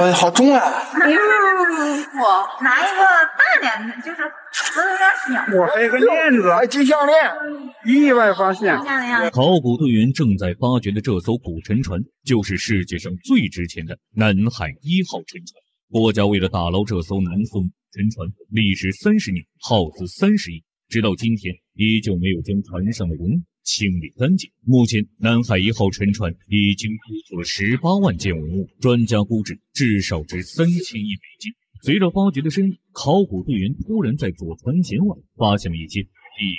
哎，好重啊！哎呀，我拿一个大点的，就是不是有点小。我还有个链子，还金项链，意外发现。考古队员正在发掘的这艘古沉船，就是世界上最值钱的南海一号沉船。国家为了打捞这艘南宋沉船，历时三十年，耗资三十亿，直到今天依旧没有将船上的文物清理干净。目前，南海一号沉船已经出土了十八万件文物，专家估值至少值三千亿美金。随着发掘的深入，考古队员突然在左船舷外发现了一些体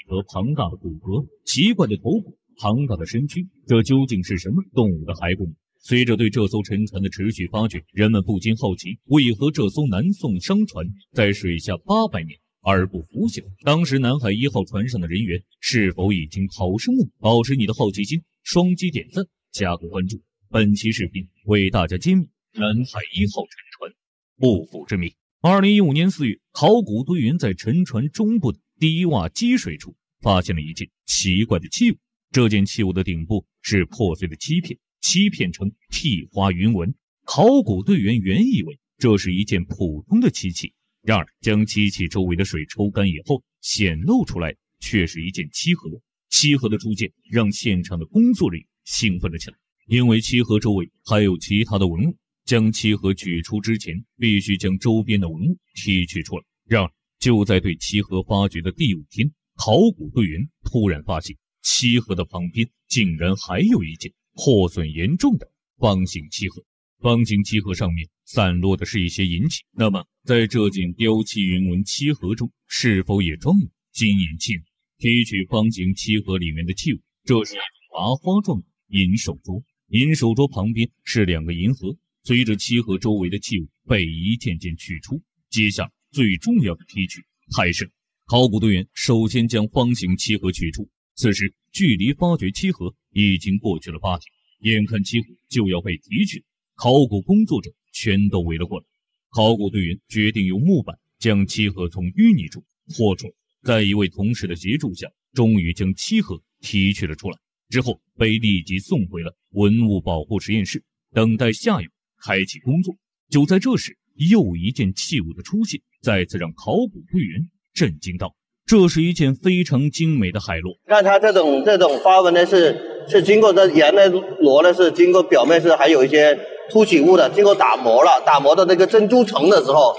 格庞大的骨骼、奇怪的头骨、庞大的身躯，这究竟是什么动物的骸骨？随着对这艘沉船的持续发掘，人们不禁好奇：为何这艘南宋商船在水下八百年而不腐朽？当时南海一号船上的人员是否已经逃生了？保持你的好奇心，双击点赞，加个关注。本期视频为大家揭秘南海一号沉船不腐之谜。二零一五年四月，考古队员在沉船中部的低洼积水处发现了一件奇怪的器物。这件器物的顶部是破碎的漆片。漆片成替花云纹，考古队员原以为这是一件普通的漆器，然而将机器周围的水抽干以后，显露出来却是一件漆盒。漆盒的出现。让现。场的工作人员兴奋了起来，因为漆盒周围还有其他的文物。将漆盒取出之前，必须将周边的文物提取出来。然而就在对漆盒发掘的第五天，考古队员突然发现。漆盒的旁边竟然还有一件。破损严重的方形漆盒，方形漆盒上面散落的是一些银器。那么，在这件雕漆云纹漆盒中，是否也装有金银器物？提取方形漆盒里面的器物，这是麻花状的银手镯。银手镯旁边是两个银盒。随着漆盒周围的器物被一件件取出，接下最重要的提取开始。考古队员首先将方形漆盒取出。此时，距离发掘漆盒已经过去了八天，眼看漆盒就要被提取，考古工作者全都围了过来。考古队员决定用木板将漆盒从淤泥中拖出来，在一位同事的协助下，终于将漆盒提取了出来。之后被立即送回了文物保护实验室，等待下一步开启工作。就在这时，又一件器物的出现，再次让考古队员震惊到。这是一件非常精美的海螺。看它这种这种花纹呢，是是经过这沿的螺呢，是经过表面是还有一些凸起物的，经过打磨了，打磨到那个珍珠层的时候，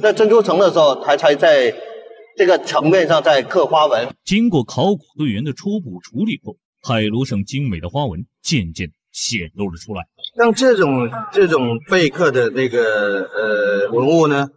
在珍珠层的时候，它才在这个层面上再刻花纹。经过考古队员的初步处理后，海螺上精美的花纹渐渐显露了出来。像这种这种贝刻的那个呃文物呢，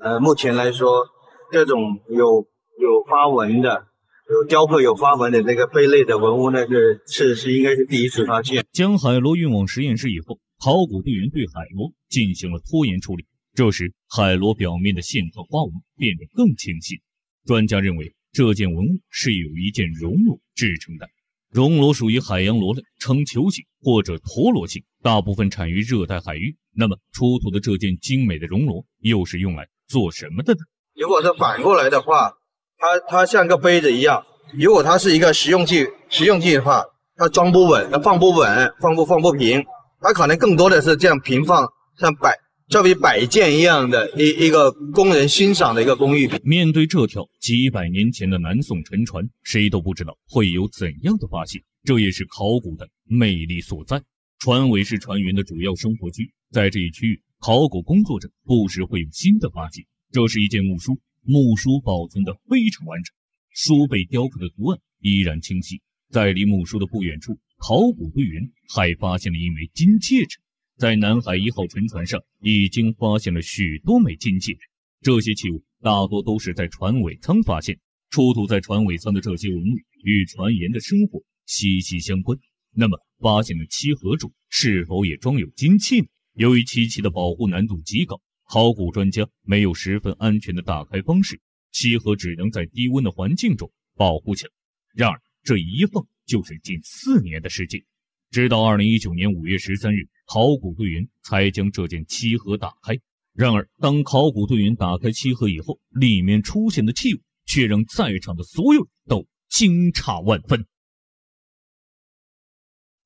呃，目前来说，这种有。有花纹的，有雕刻有花纹的那个贝类的文物，那个是是应该是第一次发现。将海螺运往实验室以后，考古队员对海螺进行了拖延处理。这时，海螺表面的线和花纹变得更清晰。专家认为，这件文物是由一件熔螺制成的。熔螺属于海洋螺类，呈球形或者陀螺形，大部分产于热带海域。那么，出土的这件精美的熔螺又是用来做什么的呢？如果是反过来的话。它它像个杯子一样，如果它是一个实用器，实用器的话，它装不稳，它放不稳，放不放不平，它可能更多的是这样平放，像摆，就比摆件一样的一一个供人欣赏的一个工艺。面对这条几百年前的南宋沉船，谁都不知道会有怎样的发现，这也是考古的魅力所在。船尾是船员的主要生活区，在这一区域，考古工作者不时会有新的发现。这是一件木梳。木梳保存的非常完整，书背雕刻的图案依然清晰。在离木梳的不远处，考古队员还发现了一枚金戒指。在南海一号沉船上，已经发现了许多枚金戒指，这些器物大多都是在船尾舱发现。出土在船尾舱的这些文物与船员的生活息息相关。那么，发现的漆盒中是否也装有金器呢？由于漆器的保护难度极高。考古专家没有十分安全的打开方式，漆盒只能在低温的环境中保护起来。然而，这一放就是近四年的时间，直到二零一九年五月十三日，考古队员才将这件漆盒打开。然而，当考古队员打开漆盒以后，里面出现的器物却让在场的所有人都惊诧万分。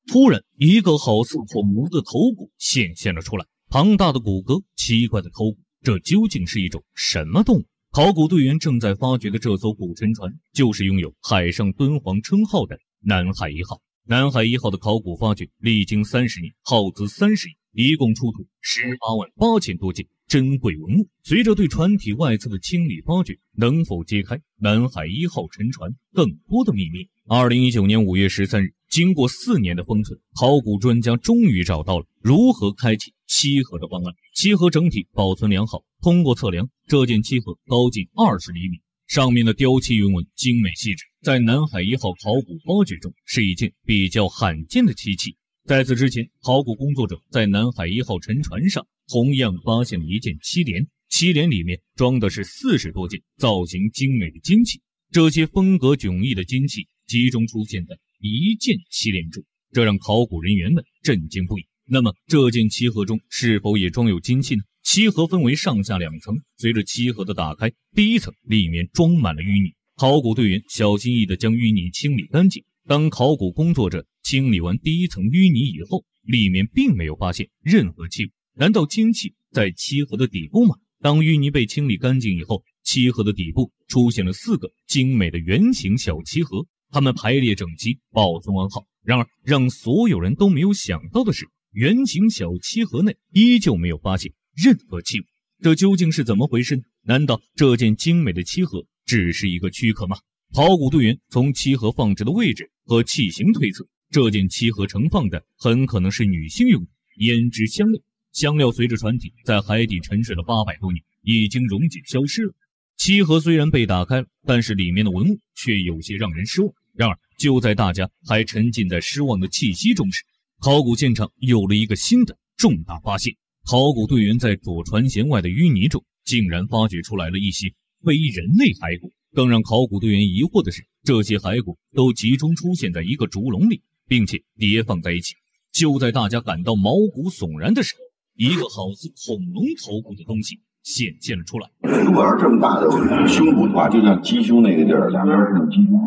突然，一个好似恐龙的头骨显现了出来。庞大的骨骼奇怪的头骨，这究竟是一种什么动物？考古队员正在发掘的这艘古沉船，就是拥有“海上敦煌”称号的南海一号。南海一号的考古发掘历经三十年，耗资三十亿，一共出土十八万八千多件珍贵文物。随着对船体外侧的清理发掘，能否揭开南海一号沉船更多的秘密？二零一九年五月十三日，经过四年的封存，考古专家终于找到了如何开启漆盒的方案。漆盒整体保存良好。通过测量，这件漆盒高近二十厘米，上面的雕漆云纹精美细致，在南海一号考古发掘中是一件比较罕见的漆器。在此之前，考古工作者在南海一号沉船上同样发现了一件漆帘，漆帘里面装的是四十多件造型精美的金器，这些风格迥异的金器集中出现在一件漆帘中，这让考古人员们震惊不已。那么，这件漆盒中是否也装有金器呢？漆盒分为上下两层，随着漆盒的打开，第一层里面装满了淤泥。考古队员小心翼翼地将淤泥清理干净。当考古工作者清理完第一层淤泥以后，里面并没有发现任何器物。难道金器在漆盒的底部吗？当淤泥被清理干净以后，漆盒的底部出现了四个精美的圆形小漆盒，他们排列整齐，保存完好。然而，让所有人都没有想到的是，圆形小漆盒内依旧没有发现。任何器物，这究竟是怎么回事呢？难道这件精美的漆盒只是一个躯壳吗？考古队员从漆盒放置的位置和器型推测，这件漆盒盛放的很可能是女性用的胭脂香料。香料随着船体在海底沉睡了八百多年，已经溶解消失了。漆盒虽然被打开了，但是里面的文物却有些让人失望。然而，就在大家还沉浸在失望的气息中时，考古现场有了一个新的重大发现。考古队员在左船舷外的淤泥中，竟然发掘出来了一些非人类骸骨。更让考古队员疑惑的是，这些骸骨都集中出现在一个竹笼里，并且叠放在一起。就在大家感到毛骨悚然的时候，一个好似恐龙头骨的东西显现了出来。如果要这么大的胸骨的话，就像鸡胸那个地儿，两边是鸡胸。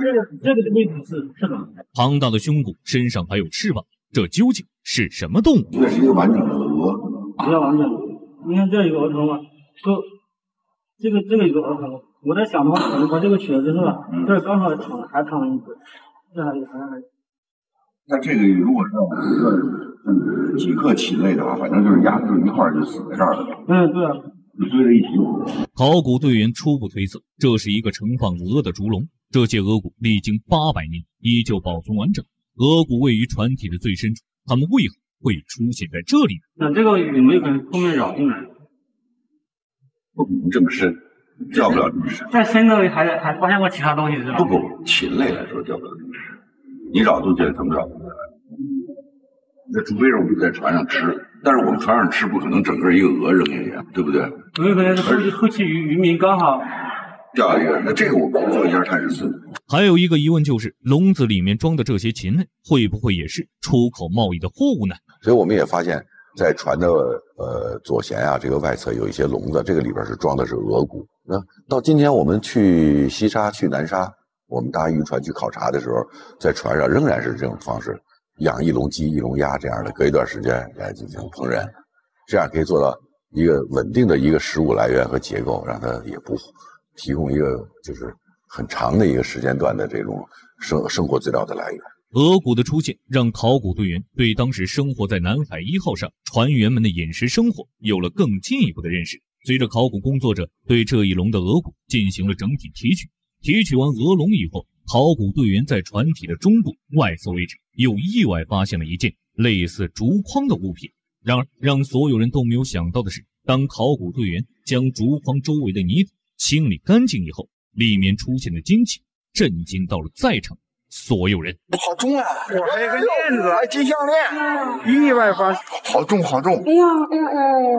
这个这个位置是翅膀。庞大的胸骨，身上还有翅膀。这究竟是什么动物？这是一个完整的鹅，比较完整。你看这有个额头嘛，说这个这个有个额头。我在想的话，可能它这个瘸子是吧？这刚好躺还躺了一只，这还有还还。那这个如果是嗯几个禽类的话，反正就是压就一块就死在这儿了。嗯，对啊。考古队员初步推测，这是一个盛放鹅的竹笼。这些鹅骨历经八百年，依旧保存完整。鹅骨位于船体的最深处，它们为何会出现在这里？那这个有没有可能后面绕进来？不可能这么深，掉不了这么深。在深的还还发现过其他东西是吧？不不，禽类来说掉不了这么深。你绕进去怎么绕进来？那除非是我们在船上吃，但是我们船上吃不可能整个一个鹅扔下去，对不对？有没有可能是后期后期渔渔民刚好？钓一个，那这个我们做一下探视次。还有一个疑问就是，笼子里面装的这些禽类，会不会也是出口贸易的货物呢？所以我们也发现，在船的呃左舷啊这个外侧有一些笼子，这个里边是装的是鹅骨。那到今天我们去西沙、去南沙，我们搭渔船去考察的时候，在船上仍然是这种方式，养一笼鸡、一笼鸭这样的，隔一段时间来进行烹饪，这样可以做到一个稳定的一个食物来源和结构，让它也不。提供一个就是很长的一个时间段的这种生生活资料的来源。鹅骨的出现让考古队员对当时生活在南海一号上船员们的饮食生活有了更进一步的认识。随着考古工作者对这一笼的鹅骨进行了整体提取，提取完鹅笼以后，考古队员在船体的中部外侧位置又意外发现了一件类似竹筐的物品。然而，让所有人都没有想到的是，当考古队员将竹筐周围的泥土清理干净以后，里面出现的金器震惊到了在场所有人。好重啊！我还有个链子，还金项链，意外发现，好重好重！哎呀哎呀哎呀！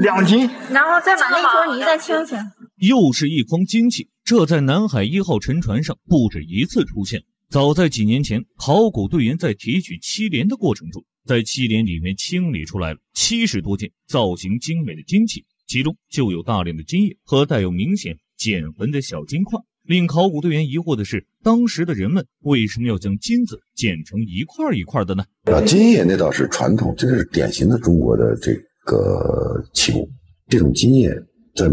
两斤。然后再把那坨泥再清清。又是一筐金器，这在南海一号沉船上不止一次出现。早在几年前，考古队员在提取漆帘的过程中，在漆帘里面清理出来了七十多件造型精美的金器。其中就有大量的金叶和带有明显剪痕的小金块。令考古队员疑惑的是，当时的人们为什么要将金子剪成一块一块的呢？啊，金叶那倒是传统，这是典型的中国的这个器物。这种金叶在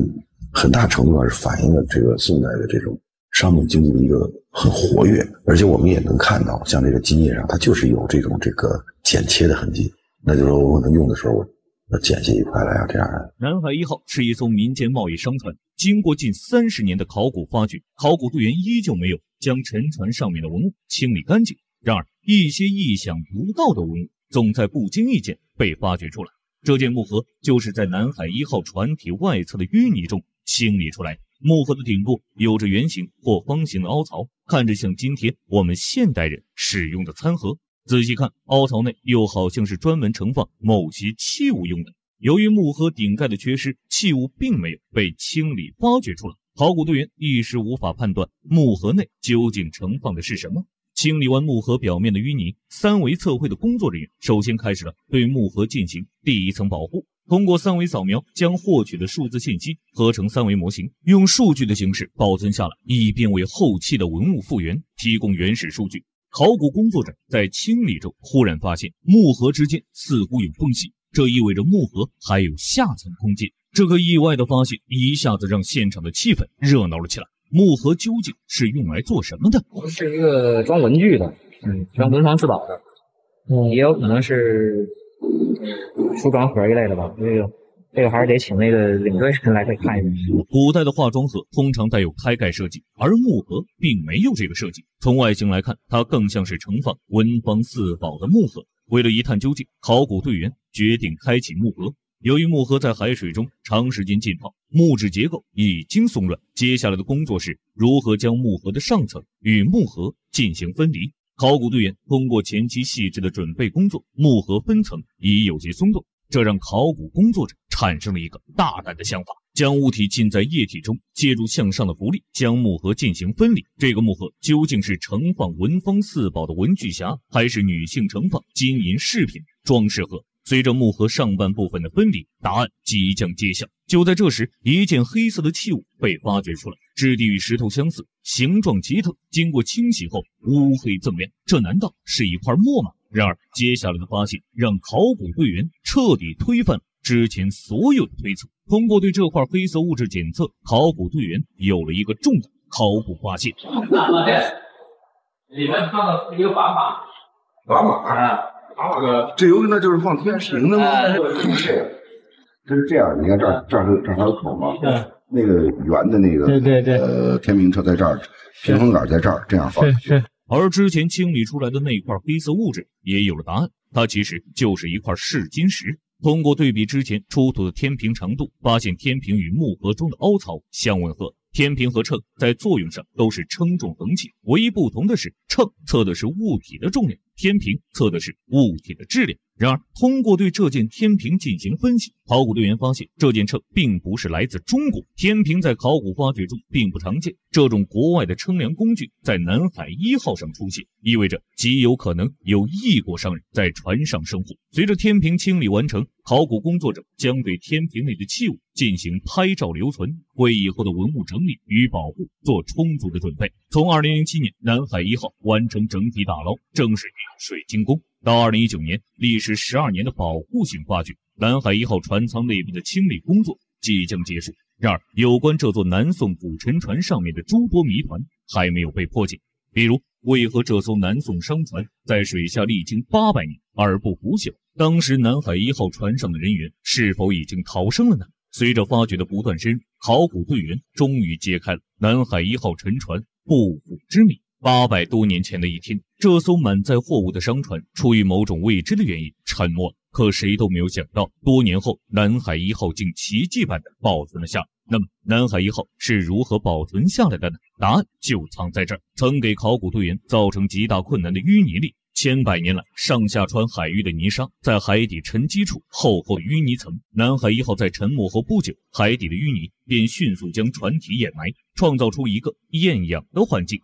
很大程度上是反映了这个宋代的这种商品经济的一个很活跃，而且我们也能看到，像这个金叶上，它就是有这种这个剪切的痕迹。那就是说我可能用的时候，我要剪下一块来啊，这样的。南海一号是一艘民间贸易商船，经过近三十年的考古发掘，考古队员依旧没有将沉船上面的文物清理干净。然而，一些意想不到的文物总在不经意间被发掘出来。这件木盒就是在南海一号船体外侧的淤泥中清理出来。木盒的顶部有着圆形或方形的凹槽，看着像今天我们现代人使用的餐盒。仔细看，凹槽内又好像是专门盛放某些器物用的。由于木盒顶盖的缺失，器物并没有被清理发掘出来。考古队员一时无法判断木盒内究竟盛放的是什么。清理完木盒表面的淤泥，三维测绘的工作人员首先开始了对木盒进行第一层保护。通过三维扫描，将获取的数字信息合成三维模型，用数据的形式保存下来，以便为后期的文物复原提供原始数据。考古工作者在清理中忽然发现木盒之间似乎有缝隙，这意味着木盒还有下层空间。这个意外的发现一下子让现场的气氛热闹了起来。木盒究竟是用来做什么的？是一个装文具的，嗯，装文房四宝的，嗯，也有可能是。梳妆盒一类的吧，这个这个还是得请那个领队来再看一下。古代的化妆盒通常带有开盖设计，而木盒并没有这个设计。从外形来看，它更像是盛放文房四宝的木盒。为了一探究竟，考古队员决定开启木盒。由于木盒在海水中长时间浸泡，木质结构已经松软。接下来的工作是如何将木盒的上层与木盒进行分离。考古队员通过前期细致的准备工作，木盒分层已有些松动，这让考古工作者产生了一个大胆的想法：将物体浸在液体中，借助向上的浮力将木盒进行分离。这个木盒究竟是盛放文房四宝的文具匣，还是女性盛放金银饰品装饰盒？随着木盒上半部分的分离，答案即将揭晓。就在这时，一件黑色的器物被发掘出来。质地与石头相似，形状奇特，经过清洗后乌黑锃亮。这难道是一块墨吗？然而，接下来的发现让考古队员彻底推翻了之前所有的推测。通过对这块黑色物质检测，考古队员有了一个重大考古发现。里面看到一个砝码，砝码啊，砝码，这有那就是放天平的吗？这是这样，你看这儿，这儿这儿还有口吗？那个圆的那个，对对对，呃，天平车在这儿，平衡杆在这儿，这样放。是是。而之前清理出来的那块黑色物质也有了答案，它其实就是一块试金石。通过对比之前出土的天平长度，发现天平与木盒中的凹槽相吻合。天平和秤在作用上都是称重衡器，唯一不同的是，秤测的是物体的重量，天平测的是物体的质量。然而，通过对这件天平进行分析，考古队员发现这件秤并不是来自中国。天平在考古发掘中并不常见，这种国外的称量工具在南海一号上出现，意味着极有可能有异国商人在船上生活。随着天平清理完成，考古工作者将对天平内的器物进行拍照留存，为以后的文物整理与保护做充足的准备。从二零零七年南海一号完成整体打捞，正式运水晶宫。到二零一九年，历时十二年的保护性发掘，南海一号船舱内部的清理工作即将结束。然而，有关这座南宋古沉船上面的诸多谜团还没有被破解。比如，为何这艘南宋商船在水下历经八百年而不腐朽？当时南海一号船上的人员是否已经逃生了呢？随着发掘的不断深入，考古队员终于揭开了南海一号沉船不腐之谜。八百多年前的一天，这艘满载货物的商船出于某种未知的原因沉没了。可谁都没有想到，多年后南海一号竟奇迹般的保存了下来。那么，南海一号是如何保存下来的呢？答案就藏在这儿。曾给考古队员造成极大困难的淤泥里，千百年来上下穿海域的泥沙，在海底沉积处厚厚淤泥层。南海一号在沉没后不久，海底的淤泥便迅速将船体掩埋，创造出一个厌氧的环境。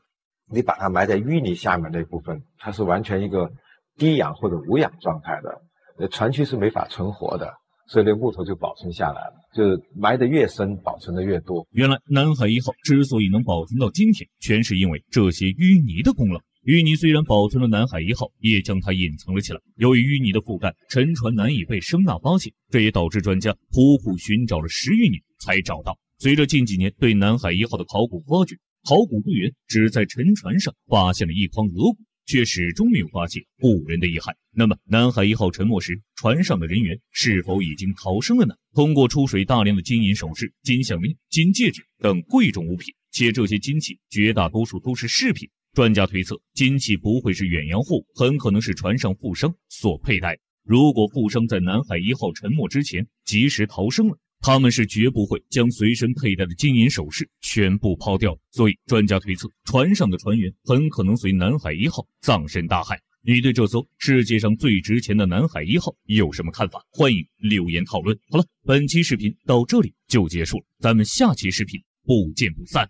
你把它埋在淤泥下面那部分，它是完全一个低氧或者无氧状态的，呃，船躯是没法存活的。所以那木头就保存下来了。就埋得越深，保存的越多。原来南海一号之所以能保存到今天，全是因为这些淤泥的功劳。淤泥虽然保存了南海一号，也将它隐藏了起来。由于淤泥的覆盖，沉船难以被声纳发现，这也导致专家苦苦寻找了十余年才找到。随着近几年对南海一号的考古发掘，考古队员只在沉船上发现了一筐额骨。却始终没有发现古人的遗骸。那么，南海一号沉没时，船上的人员是否已经逃生了呢？通过出水大量的金银首饰、金项链、金戒指等贵重物品，且这些金器绝大多数都是饰品，专家推测，金器不会是远洋货，很可能是船上富商所佩戴。如果富商在南海一号沉没之前及时逃生了，他们是绝不会将随身佩戴的金银首饰全部抛掉，所以专家推测，船上的船员很可能随南海一号葬身大海。你对这艘世界上最值钱的南海一号有什么看法？欢迎留言讨论。好了，本期视频到这里就结束了，咱们下期视频不见不散。